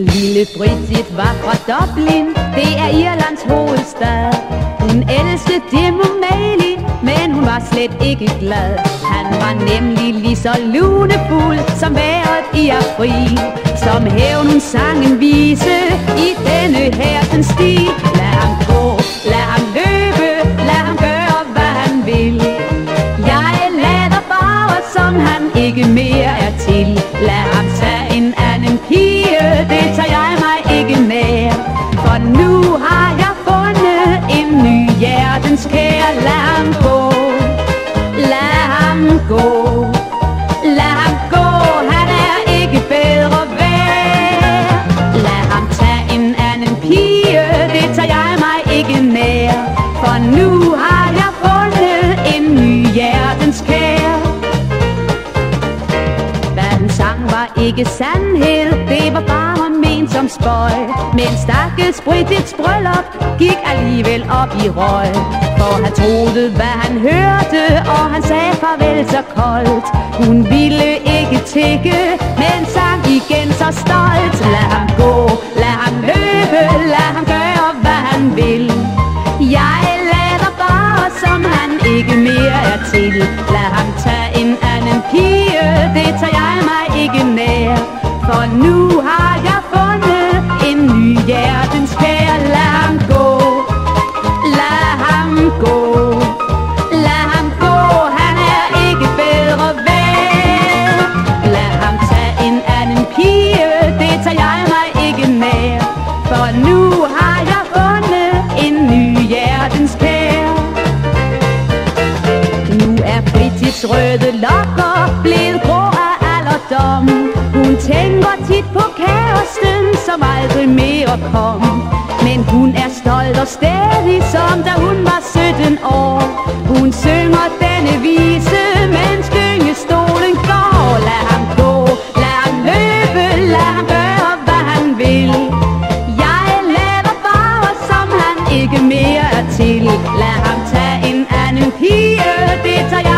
Lille Bridget var fra Dublin, det er Irlands hovedstad. Hun elskede Jim O'Malley, men hun var slet ikke glad. Han var nemlig lige så lunefuld som vejret i april. Som hævn hun sang en vise i denne her den stil. Lad ham gå, lad ham løbe, lad ham gøre hvad han vil. Jeg lader bare, som han ikke mere kære. Lad ham gå, lad ham gå. Lad ham gå, han er ikke bedre værd. Lad ham tage en anden pige, det tager jeg mig ikke nær. For nu har jeg fundet en ny hjertens kære. Hvad han sang var ikke sandhed, det var bare spøj. Men stakkels Bridgets bryllup gik alligevel op i røg. For han troede, hvad han hørte, og han sagde farvel så koldt. Hun ville ikke tikke, men sang igen så stolt. Lad ham gå, røde lokker, blevet grå af alderdom. Hun tænker tit på kæresten, som aldrig mere kom. Men hun er stolt og stædig, som da hun var 17 år. Hun synger denne vise, mens gyngestolen går. Lad ham gå, lad ham løbe, lad ham gøre, hvad han vil. Jeg laver bare, som han ikke mere er til. Lad ham tage en anden pige, det tager